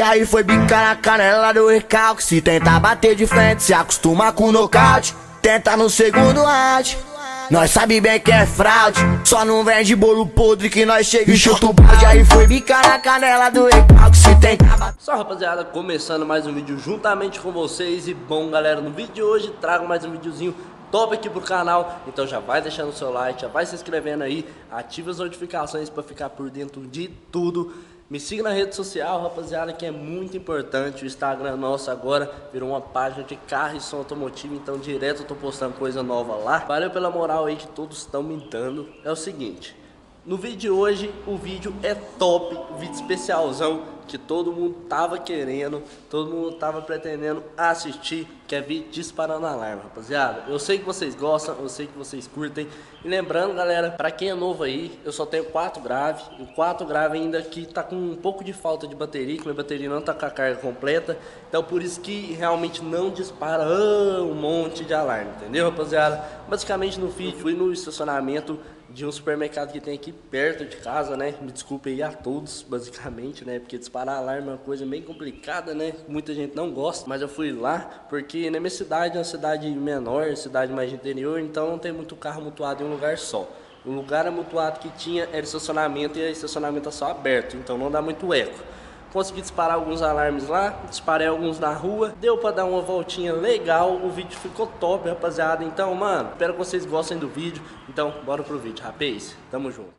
E aí foi bicar na canela do recalque. Se tentar bater de frente, se acostuma com nocaute. Tenta no segundo round. Nós sabe bem que é fraude. Só não vende bolo podre que nós chega e chuta o balde. Aí foi bicar na canela do recalque. Se tentar bater. Só rapaziada, começando mais um vídeo juntamente com vocês E bom galera, no vídeo de hoje trago mais um videozinho top aqui pro canal Então já vai deixando o seu like, já vai se inscrevendo aí Ativa as notificações para ficar por dentro de tudo me siga na rede social, rapaziada, que é muito importante. O Instagram nosso agora virou uma página de carro e som automotivo, então direto eu tô postando coisa nova lá. Valeu pela moral aí que todos estão me dando. É o seguinte, no vídeo de hoje, o vídeo é top, o vídeo especialzão que todo mundo tava querendo, todo mundo tava pretendendo assistir, que é vídeo disparando alarme, rapaziada. Eu sei que vocês gostam, eu sei que vocês curtem. E lembrando, galera, para quem é novo aí, eu só tenho quatro grave, e quatro grave ainda que tá com um pouco de falta de bateria, que minha bateria não tá com a carga completa. Então por isso que realmente não dispara ah, um monte de alarme, entendeu, rapaziada? Basicamente no vídeo fui no estacionamento de um supermercado que tem aqui perto de casa, né? Me desculpe aí a todos, basicamente, né? Porque disparar alarme é uma coisa bem complicada, né? Muita gente não gosta, mas eu fui lá porque na minha cidade é uma cidade menor, cidade mais interior, então não tem muito carro mutuado em um lugar só. O lugar amutuado que tinha era estacionamento e o estacionamento é só aberto, então não dá muito eco. Consegui disparar alguns alarmes lá, disparei alguns na rua, deu pra dar uma voltinha legal, o vídeo ficou top, rapaziada. Então, mano, espero que vocês gostem do vídeo. Então, bora pro vídeo, rapaz. Tamo junto.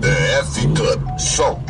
DF Club, som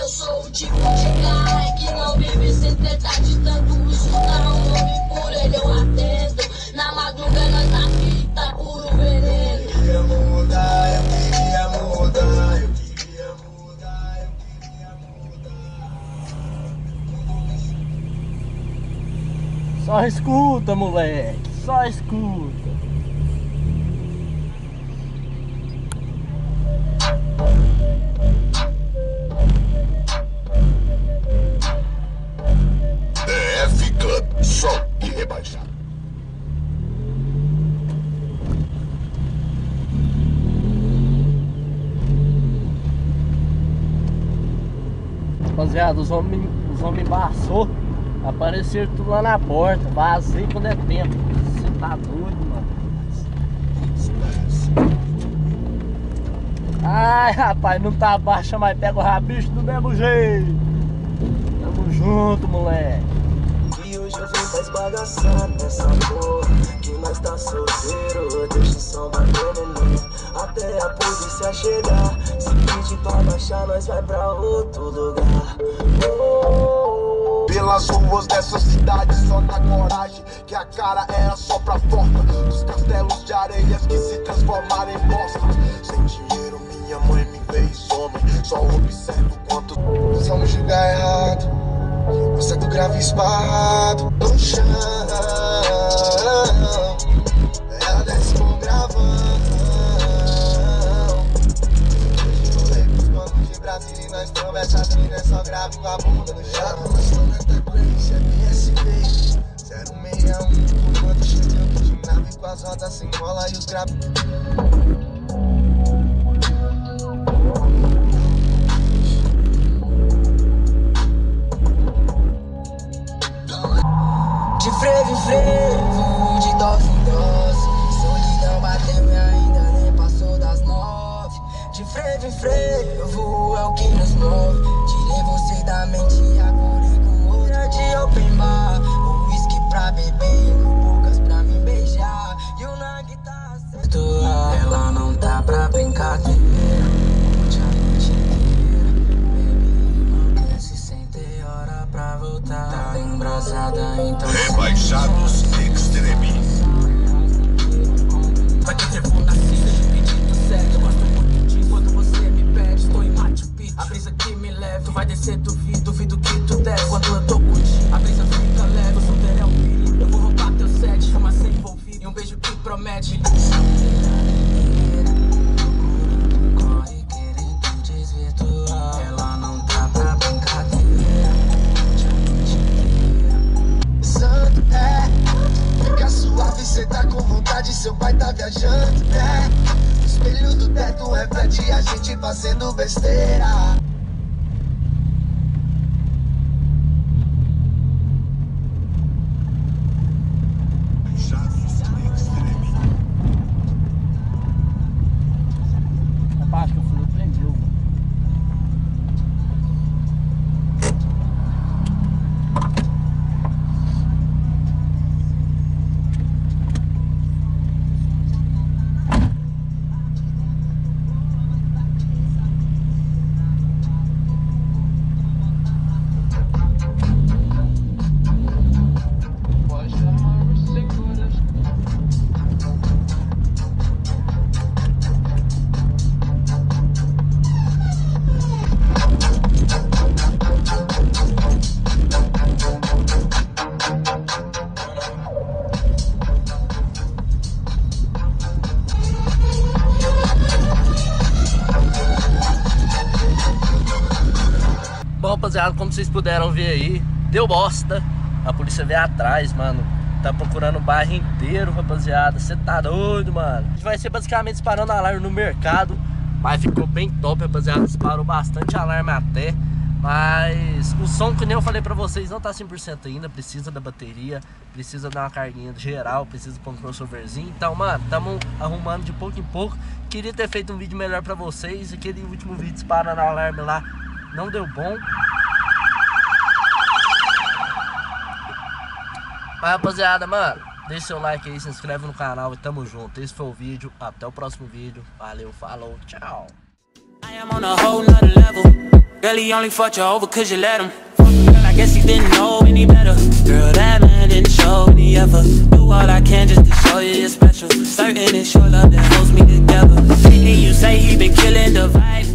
Eu sou o tipo de cara que não vive sem tentar de tanto escutar um nome por ele eu atendo Na madrugada nós na fita, puro veneno Eu queria mudar, eu queria mudar Eu queria mudar, eu queria mudar Só escuta, moleque. Só escuta. Rebaixado. Rapaziada, os homens os homem embaçou. Apareceram tudo lá na porta. Vazei quando é tempo. Você tá doido, mano. Ai, rapaz, não tá baixa, mas pega o rabicho do mesmo jeito. Tamo junto, moleque. Pra esbagaçar nessa porra Que nós tá solteiro, deixa o som batendo no Até a polícia chegar Se pedir pra baixar, nós vai pra outro lugar. Oh, Pelas ruas dessa cidade, só na coragem Que a cara era só pra forma Dos castelos de areias que se transformaram em bosta. Sem dinheiro, minha mãe me fez homem Só observo quanto Vamos julgar errado Você do grave esbarrado no chão. Ela desce com gravão. Hoje eu lembro os bancos de Brasília E nós conversa assim, né? Só grave com a bunda no chão. Nós tô na Grace, MSV 061 Comando chegando de nave com as rodas sem mola e os graves frevo frevo, de dose em dose Solidão bateu e ainda nem passou das nove. De frevo em frevo, é o que nos move. Tirei você da mente, acordei com vontade Seu pai tá viajando, né? O espelho do teto reflete a gente fazendo besteira. Rebaixados Extreme. Rapaz, que eu rapaziada, como vocês puderam ver aí, deu bosta. A polícia veio atrás, mano. Tá procurando o bairro inteiro, rapaziada. Você tá doido, mano. A gente vai ser basicamente disparando alarme no mercado. Mas ficou bem top, rapaziada. Disparou bastante alarme até. Mas o som, que nem eu falei pra vocês, não tá 100% ainda. Precisa da bateria, precisa dar uma carguinha geral, precisa pôr um crossoverzinho. Então, mano, tamo arrumando de pouco em pouco. Queria ter feito um vídeo melhor pra vocês. Aquele último vídeo disparando alarme lá não deu bom. Mas rapaziada, mano, deixa seu like aí, se inscreve no canal e tamo junto. Esse foi o vídeo, até o próximo vídeo. Valeu, falou, tchau. I am on a whole nother level. Only you over cause you let him. Girl, I guess he didn't know any better. Girl, that man didn't show any. Do all I can just to show you you're special. Certain it's your love that holds me together. And you say he been killing the vibe.